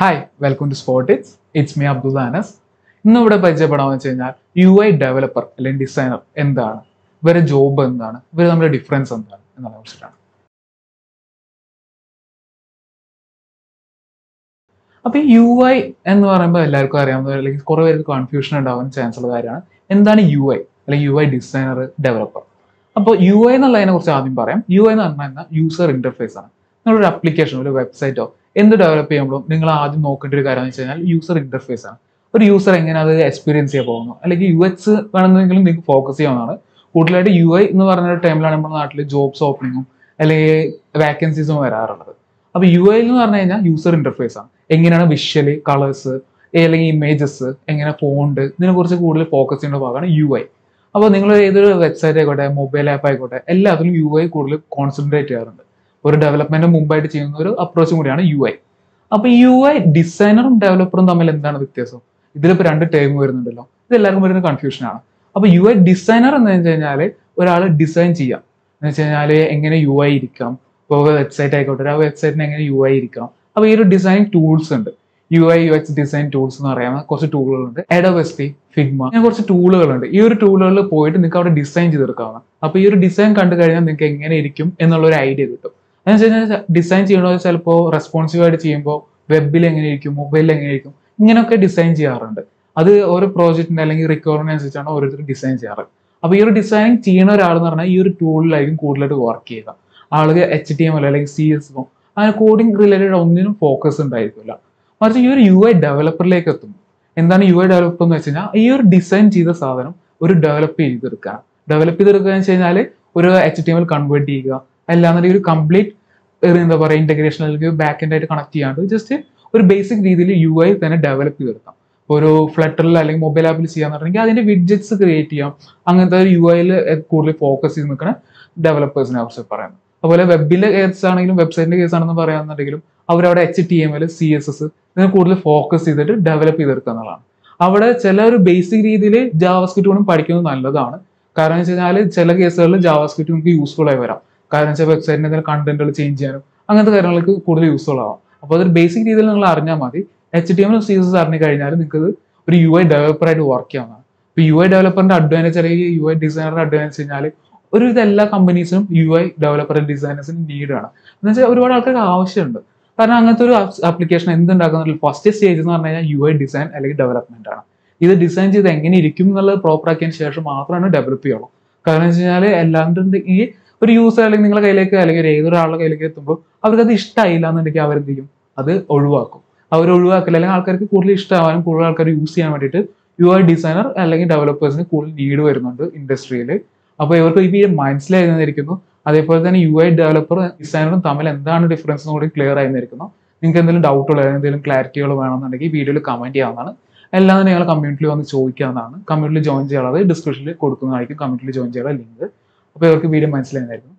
Hi welcome to spot its its me Abdul Anas ഇന്ന് ഇവിടെ പരിചയപ്പെടാമെന്ന് വെച്ച് കഴിഞ്ഞാൽ യു ഐ ഡെവലപ്പർ അല്ലെങ്കിൽ ഡിസൈനർ എന്താണ്? ഇവരെ ജോബ് എന്താണ്? ഇവർ നമ്മുടെ ഡിഫറൻസ് എന്താണ് എന്നുള്ള കുറിച്ചിട്ടാണ്. അപ്പൊ യു ഐ എന്ന് പറയുമ്പോൾ എല്ലാവർക്കും അറിയാവുന്ന അല്ലെങ്കിൽ കുറെ പേർക്ക് കൺഫ്യൂഷൻ ഉണ്ടാവാൻ ചാൻസ് ഉള്ള കാര്യമാണ്. എന്താണ് യു ഐ അല്ലെങ്കിൽ യു ഐ ഡിസൈനർ ഡെവലപ്പർ അപ്പോൾ യു ഐ എന്നുള്ളതിനെ കുറിച്ച് ആദ്യം പറയാം. യു ഐ എന്ന് പറഞ്ഞാൽ യൂസർ ഇന്റർഫേസ് ആണ്. നിങ്ങളൊരു ആപ്ലിക്കേഷൻ ഒരു വെബ്സൈറ്റോ എന്ത് ഡെവലപ്പ് ചെയ്യുമ്പോഴും നിങ്ങൾ ആദ്യം നോക്കേണ്ട ഒരു കാര്യം എന്ന് വെച്ച് കഴിഞ്ഞാൽ യൂസർ ഇന്റർഫേസ് ആണ്. ഒരു യൂസർ എങ്ങനെ അത് എക്സ്പീരിയൻസ് ചെയ്യാൻ പോകുന്നു? അല്ലെങ്കിൽ യു എക്സ് വേണമെന്നെങ്കിലും നിങ്ങൾക്ക് ഫോക്കസ് ചെയ്യാവുന്നതാണ്. കൂടുതലായിട്ട് യു ഐ എന്ന് പറഞ്ഞ ടൈമിലാണ് നമ്മുടെ നാട്ടിൽ ജോബ്സ് ഓപ്പണിങ്ങും അല്ലെങ്കിൽ വാക്കൻസീസും വരാറുള്ളത്. അപ്പൊ യു ഐ എന്ന് പറഞ്ഞു കഴിഞ്ഞാൽ യൂസർ ഇന്റർഫേസ് ആണ്. എങ്ങനെയാണ് വിഷ്വലി കളേഴ്സ് അല്ലെങ്കിൽ ഇമേജസ് എങ്ങനെ ഫോണ്ട് ഇതിനെ കുറിച്ച് കൂടുതൽ ഫോക്കസ് ചെയ്യേണ്ട ഭാഗമാണ് യു ഐ അപ്പോൾ നിങ്ങൾ ഏതൊരു വെബ്സൈറ്റ് ആയിക്കോട്ടെ മൊബൈൽ ആപ്പ് ആയിക്കോട്ടെ എല്ലാത്തിലും യു ഐ കൂടുതൽ കോൺസെൻട്രേറ്റ് ചെയ്യാറുണ്ട്. ഒരു ഡെവലപ്മെന്റ് മുമ്പായിട്ട് ചെയ്യുന്ന ഒരു അപ്രോച്ചും കൂടിയാണ് യു ഐ അപ്പൊ യു ഐ ഡിസൈനറും ഡെവലപ്പറും തമ്മിൽ എന്താണ് വ്യത്യാസം? ഇതിലിപ്പോ രണ്ട് ടേം വരുന്നുണ്ടല്ലോ. ഇത് എല്ലാവർക്കും വരുന്ന കൺഫ്യൂഷൻ ആണ്. അപ്പൊ യു ഐ ഡിസൈനർ എന്ന് വെച്ച് കഴിഞ്ഞാൽ ഒരാൾ ഡിസൈൻ ചെയ്യാം. എന്ന് വെച്ച് കഴിഞ്ഞാൽ എങ്ങനെ യു ഐ ഇരിക്കണം? ഇപ്പോൾ വെബ്സൈറ്റ് ആയിക്കോട്ടെ ആ വെബ്സൈറ്റിന് എങ്ങനെ യു ഐ ഇരിക്കണം? അപ്പൊ ഈ ഒരു ഡിസൈൻ ടൂൾസ് ഉണ്ട്. U I U X design tools എന്ന് പറയുന്ന കുറച്ച് ടൂളുകളുണ്ട് എഡോവെസ്റ്റി ഫിഗ്മ അങ്ങനെ കുറച്ച് ടൂളുകളുണ്ട് ഈ ഒരു ടൂളുകളിൽ പോയിട്ട് നിങ്ങൾക്ക് അവിടെ ഡിസൈൻ ചെയ്തെടുക്കാവുന്ന അപ്പൊ ഈ ഒരു ഡിസൈൻ കണ്ടു കഴിഞ്ഞാൽ നിങ്ങൾക്ക് എങ്ങനെ ഇരിക്കും എന്നുള്ള ഒരു ഐഡിയ കിട്ടും. എന്ന് ഡിസൈൻ ചെയ്യണോ ചിലപ്പോൾ റെസ്പോൺസീവ് ആയിട്ട് ചെയ്യുമ്പോൾ വെബിൽ എങ്ങനെ ഇരിക്കും മൊബൈലിൽ എങ്ങനെ ഇരിക്കും ഇങ്ങനെയൊക്കെ ഡിസൈൻ ചെയ്യാറുണ്ട്. അത് ഓരോ പ്രോജക്റ്റിന്റെ അല്ലെങ്കിൽ റിക്വയർമെന്റ് അനുസരിച്ചാണ് ഓരോരുത്തർ ഡിസൈൻ ചെയ്യാറ്. അപ്പൊ ഈ ഒരു ഡിസൈനിങ് ചെയ്യുന്ന ഒരാൾ എന്ന് പറഞ്ഞാൽ ഈ ഒരു ടൂളിലായിരിക്കും കൂടുതലായിട്ട് വർക്ക് ചെയ്യുക. ആളുകൾ എച്ച് ടി എം എൽ അല്ലെങ്കിൽ സി എസ് ഒ അങ്ങനെ കോഡിംഗ് റിലേറ്റഡ് ഒന്നിനും ഫോക്കസ് ഉണ്ടായിരിക്കില്ല. മറിച്ച് ഈ ഒരു യു ഐ ഡെവലപ്പറിലേക്ക് എത്തും. എന്താണ് യു ഐ ഡെവലപ്പർ എന്ന് വെച്ച് കഴിഞ്ഞാൽ ഈ ഒരു ഡിസൈൻ ചെയ്ത സാധനം ഒരു ഡെവലപ്പ് ചെയ്തെടുക്കുക. ഡെവലപ്പ് ചെയ്തെടുക്കുക എന്ന് വെച്ച് കഴിഞ്ഞാൽ ഒരു H T M L convert ചെയ്യുക അല്ലാന്നുണ്ടെങ്കിൽ ഒരു കംപ്ലീറ്റ് എന്താ പറയുക ഇന്റഗ്രേഷൻ അല്ലെങ്കിൽ ബാക്ക് എൻഡ് ആയിട്ട് കണക്ട് ചെയ്യാണ്ട് ജസ്റ്റ് ഒരു ബേസിക് രീതിയിൽ യു ഐ തന്നെ ഡെവലപ്പ് ചെയ്തെടുക്കാം. ഒരു ഫ്ലട്ടറിൽ അല്ലെങ്കിൽ മൊബൈൽ ആപ്പിൽ ചെയ്യാന്നുണ്ടെങ്കിൽ അതിന്റെ വിഡ്ജറ്റ്സ് ക്രിയേറ്റ് ചെയ്യാം. അങ്ങനത്തെ ഒരു യു ഐയിൽ കൂടുതൽ ഫോക്കസ് ചെയ്ത് നിൽക്കുന്ന ഡെവലപ്പേഴ്സിനെ കുറിച്ച് പറയുന്നത്. അതുപോലെ വെബിലെ കേസ് ആണെങ്കിലും വെബ്സൈറ്റിന്റെ കേസ് ആണെന്ന് പറയാന്നുണ്ടെങ്കിലും അവരവിടെ H T M L C S S ഇതിനെ കൂടുതൽ ഫോക്കസ് ചെയ്തിട്ട് ഡെവലപ്പ് ചെയ്തെടുക്കുക എന്നുള്ളതാണ്. അവിടെ ചില ഒരു ബേസിക് രീതിയിൽ ജാവാസ്ക്രിപ്റ്റ് പഠിക്കുന്നത് നല്ലതാണ്. കാരണം വെച്ച് കഴിഞ്ഞാൽ ചില കേസുകളിൽ ജാവാസ്ക്രിപ്റ്റ് നമുക്ക് യൂസ്ഫുൾ ആയി വരാം. കാരണം വെച്ചാൽ വെബ്സൈറ്റിന് എന്തെങ്കിലും കണ്ടന്റുകൾ ചേഞ്ച് ചെയ്യാനും അങ്ങനത്തെ കാര്യങ്ങൾക്ക് കൂടുതൽ യൂസ്ഫുൾ ആവാം. അപ്പോൾ അതൊരു ബേസിക് രീതിയിൽ നിങ്ങൾ അറിഞ്ഞാൽ മതി. H T M C S അറിഞ്ഞു കഴിഞ്ഞാൽ നിങ്ങൾക്ക് ഒരു യു ഐ ഡെവലപ്പറായിട്ട് വർക്ക് ചെയ്യാവുന്നതാണ്. ഇപ്പോൾ യു ഐ ഡെവലപ്പറിന്റെ അഡ്വാന്റേജ് അല്ലെങ്കിൽ യു ഐ ഡിസൈനറുടെ അഡ്വാന്റേജ് കഴിഞ്ഞാൽ ഒരു ഇത് എല്ലാ കമ്പനീസിനും യു ഐ ഡെവലപ്പർ ഡിസൈനേഴ്സിനും നീഡാണ് എന്ന് വെച്ചാൽ ഒരുപാട് ആൾക്കാർക്ക് ആവശ്യമുണ്ട്. കാരണം അങ്ങനത്തെ ഒരു ആപ്ലിക്കേഷൻ എന്തുണ്ടാക്കുന്ന ഫസ്റ്റ് സ്റ്റേജ് എന്ന് പറഞ്ഞു കഴിഞ്ഞാൽ യു ഐ ഡിസൈൻ അല്ലെങ്കിൽ ഡെവലപ്മെന്റ് ആണ്. ഇത് ഡിസൈൻ ചെയ്ത് എങ്ങനെ ഇരിക്കും എന്നുള്ളത് പ്രോപ്പർ ആക്കിയതിന് ശേഷം മാത്രമാണ് ഡെവലപ്പ് ചെയ്യണം കാരണം വെച്ച് കഴിഞ്ഞാൽ എല്ലാണ്ട് ഈ ഒരു യൂസർ അല്ലെങ്കിൽ നിങ്ങളുടെ കയ്യിലേക്ക് അല്ലെങ്കിൽ ഏതൊരാളുടെ കയ്യിലേക്ക് എത്തുമ്പോൾ അവർക്ക് അത് ഇഷ്ടമായില്ല എന്നുണ്ടെങ്കിൽ അവരെന്ത് ചെയ്യും? അത് ഒഴിവാക്കും. അവർ ഒഴിവാക്കില്ല. അല്ലെങ്കിൽ ആൾക്കാർക്ക് കൂടുതൽ ഇഷ്ടമാവാനും കൂടുതൽ ആൾക്കാർ യൂസ് ചെയ്യാൻ വേണ്ടിയിട്ട് യു ആർ ഡിസൈനർ അല്ലെങ്കിൽ ഡെവലപ്പേഴ്സിന് കൂടുതൽ നീഡ് വരുന്നുണ്ട് ഇൻഡസ്ട്രിയിൽ അപ്പോൾ ഇവർക്ക് ഈ മനസ്സിലായി തന്നിരിക്കുന്നു അതേപോലെ തന്നെ യു ഐ ഡെവലപ്പർ ഡിസൈനറും തമ്മിൽ എന്താണ് ഡിഫറൻസ് കൂടി ക്ലിയർ ആയി നിൽക്കുന്നു നിങ്ങൾക്ക് എന്തെങ്കിലും ഡൗട്ടുകൾ എന്തെങ്കിലും ക്ലാരിറ്റികൾ വേണമെന്നുണ്ടെങ്കിൽ വീഡിയോയിൽ കമന്റ് ചെയ്യാവുന്നതാണ്. എല്ലാം തന്നെ ഞങ്ങൾ കമ്മ്യൂണിറ്റിയിൽ വന്ന് ചോദിക്കാവുന്നതാണ്. കമ്മ്യൂണിറ്റിയിൽ ജോയിൻ ചെയ്യാനുള്ളത് ഡിസ്ക്രിപ്ഷനിൽ കൊടുക്കുന്നതായിരിക്കും. കമ്മ്യൂണിറ്റിയിൽ ജോയിൻ ചെയ്യാനുള്ള ലിങ്ക് അപ്പോൾ ഇവർക്ക് വീഡിയോ മനസ്സിലായിരുന്നായിരുന്നു